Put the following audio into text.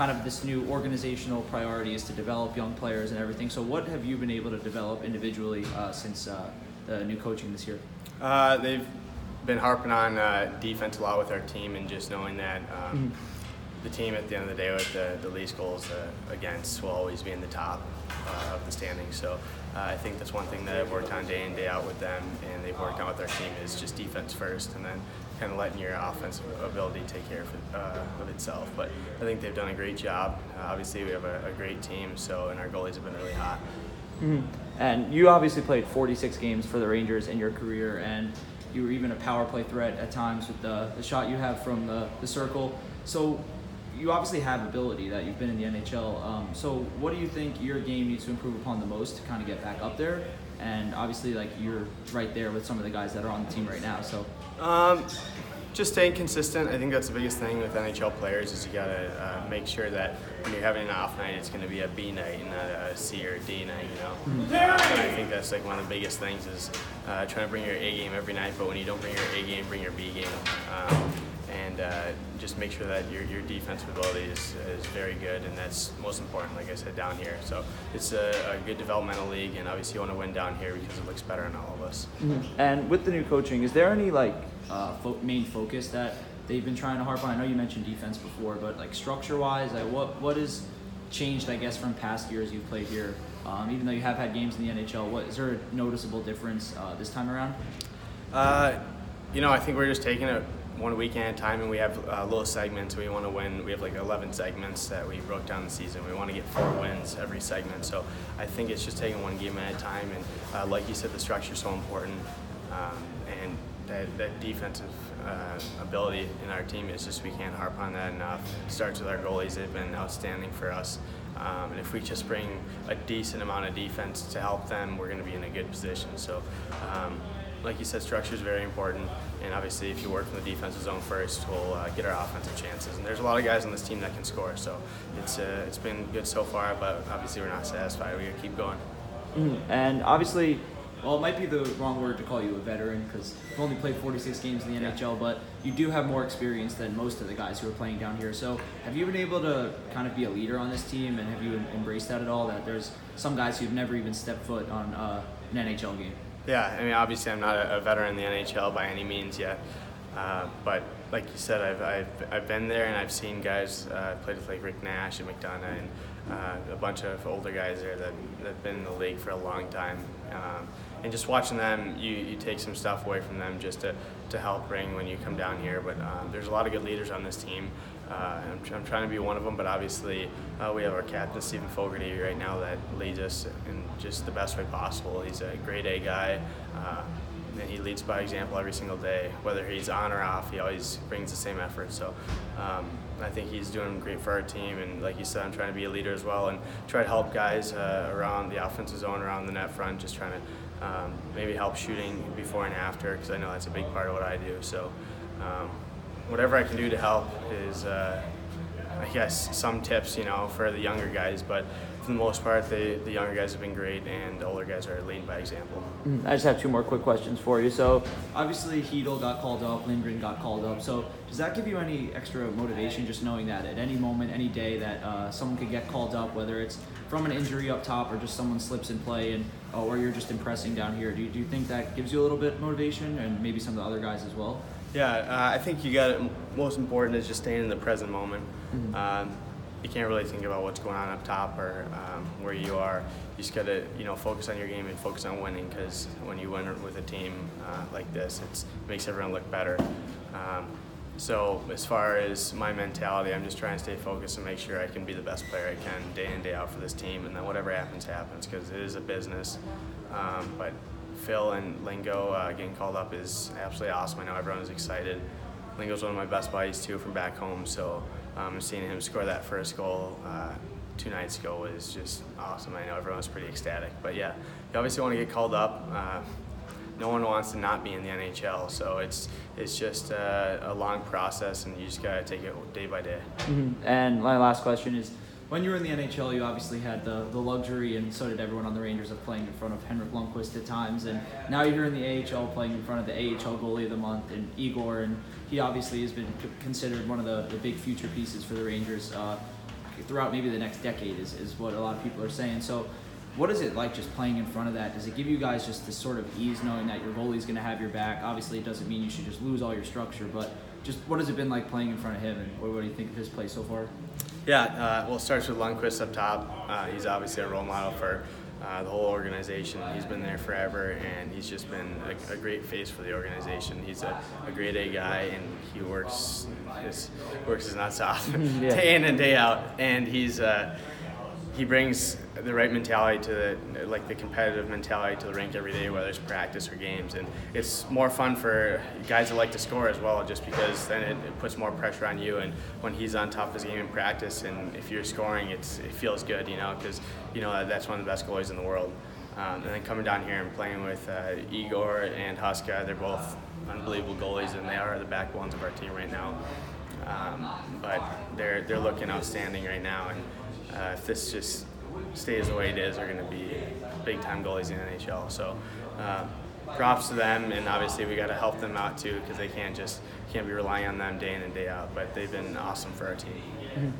kind of this new organizational priority is to develop young players and everything. So what have you been able to develop individually uh, since uh, the new coaching this year? Uh, they've been harping on uh, defense a lot with our team and just knowing that um, the team at the end of the day with the, the least goals uh, against will always be in the top uh, of the standings. So uh, I think that's one thing that I've worked on day in, day out with them and they've worked on with our team is just defense first and then kind of letting your offensive ability take care of, uh, of itself. But I think they've done a great job. Uh, obviously, we have a, a great team, so and our goalies have been really hot. Mhm. And you obviously played 46 games for the Rangers in your career, and you were even a power play threat at times with the, the shot you have from the, the circle. So you obviously have ability that you've been in the NHL. Um, so what do you think your game needs to improve upon the most to kind of get back up there? And obviously, like you're right there with some of the guys that are on the team right now. So Um, just staying consistent. I think that's the biggest thing with NHL players is you gotta uh, make sure that when you're having an off night, it's going to be a B night and not a C or a D night. You know, uh, I think that's like one of the biggest things is uh, trying to bring your A game every night. But when you don't bring your A game, bring your B game. Um, and uh, just make sure that your, your defensive ability is, is very good, and that's most important, like I said, down here. So it's a, a good developmental league, and obviously you want to win down here because it looks better on all of us. And with the new coaching, is there any like uh, fo- main focus that they've been trying to harp on? I know you mentioned defense before, but like structure-wise, like what what has changed? I guess from past years you've played here, um, even though you have had games in the NHL. What is there a noticeable difference uh, this time around? Uh, you know, I think we're just taking it one weekend at a time, and we have uh, little segments. We want to win. We have like 11 segments that we broke down the season. We want to get four wins every segment. So I think it's just taking one game at a time. And uh, like you said, the structure is so important, um, and that, that defensive uh, ability in our team is just we can't harp on that enough. It starts with our goalies; they've been outstanding for us. Um, and if we just bring a decent amount of defense to help them, we're going to be in a good position. So. Um, like you said, structure is very important, and obviously, if you work from the defensive zone first, we'll uh, get our offensive chances. And there's a lot of guys on this team that can score, so it's uh, it's been good so far. But obviously, we're not satisfied. We gotta keep going. Mhm. And obviously, well, it might be the wrong word to call you a veteran because you've only played 46 games in the NHL, but you do have more experience than most of the guys who are playing down here. So, have you been able to kind of be a leader on this team, and have you embraced that at all? That there's some guys who've never even stepped foot on uh, an NHL game. Yeah, I mean, obviously, I'm not a, veteran in the NHL by any means yet, uh, but like you said, I've, I've, I've been there and I've seen guys uh, played with like Rick Nash and McDonagh and uh, a bunch of older guys there that that've been in the league for a long time. Um, and just watching them, you, you take some stuff away from them just to, to help bring when you come down here. But um, there's a lot of good leaders on this team. Uh, I'm, I'm trying to be one of them, but obviously uh, we have our captain Steven Fogarty right now that leads us in just the best way possible. He's a great A guy. Uh, he leads by example every single day, whether he's on or off. He always brings the same effort. So um, I think he's doing great for our team. And like you said, I'm trying to be a leader as well and try to help guys uh, around the offensive zone, around the net front, just trying to um, maybe help shooting before and after because I know that's a big part of what I do. So um, whatever I can do to help is. Uh, I guess some tips, you know, for the younger guys, but for the most part, the, the younger guys have been great, and the older guys are leading by example. Mhm. I just have two more quick questions for you. So, obviously, Heedle got called up, Lindgren got called up. So, does that give you any extra motivation just knowing that at any moment, any day, that uh, someone could get called up, whether it's from an injury up top or just someone slips in play, and oh, or you're just impressing down here? Do you, do you think that gives you a little bit of motivation, and maybe some of the other guys as well? Yeah, uh, I think you got it. Most important is just staying in the present moment. Um, you can't really think about what's going on up top or um, where you are. You just gotta, you know, focus on your game and focus on winning. Because when you win with a team uh, like this, it's, it makes everyone look better. Um, so as far as my mentality, I'm just trying to stay focused and make sure I can be the best player I can day in day out for this team, and then whatever happens, happens. Because it is a business. Um, but Phil and Lingo uh, getting called up is absolutely awesome. I know everyone is excited. Lingo's one of my best buddies too from back home, so um, seeing him score that first goal uh, two nights ago was just awesome. I know everyone was pretty ecstatic, but yeah, you obviously want to get called up. Uh, no one wants to not be in the NHL, so it's it's just a, a long process, and you just gotta take it day by day. Mhm. And my last question is when you were in the NHL, you obviously had the, the luxury, and so did everyone on the Rangers, of playing in front of Henrik Lundqvist at times. And now you're in the AHL playing in front of the AHL goalie of the month, and Igor. And he obviously has been considered one of the, the big future pieces for the Rangers. Uh, throughout maybe the next decade is, is what a lot of people are saying. So, what is it like just playing in front of that? Does it give you guys just this sort of ease knowing that your goalie's going to have your back? Obviously, it doesn't mean you should just lose all your structure, but just what has it been like playing in front of him, and what, what do you think of his play so far? Yeah, uh, well, it starts with Lundqvist up top. Uh, he's obviously a role model for uh, the whole organization. He's been there forever, and he's just been a, a great face for the organization. He's a, a great A guy, and he works his works his nuts off Yeah. day in and day out. And he's uh, he brings the right mentality to the like the competitive mentality to the rink every day, whether it's practice or games, and it's more fun for guys that like to score as well, just because then it, it puts more pressure on you. And when he's on top of his game in practice, and if you're scoring, it's it feels good, you know, because you know that's one of the best goalies in the world. Um, and then coming down here and playing with uh, Igor and Huska, they're both unbelievable goalies, and they are the backbones of our team right now. Um, but they're they're looking outstanding right now, and uh, if this just stays the way it is, they're going to be big time goalies in the NHL. So. Uh, props to them, and obviously we got to help them out too because they can't just can't be relying on them day in and day out. But they've been awesome for our team.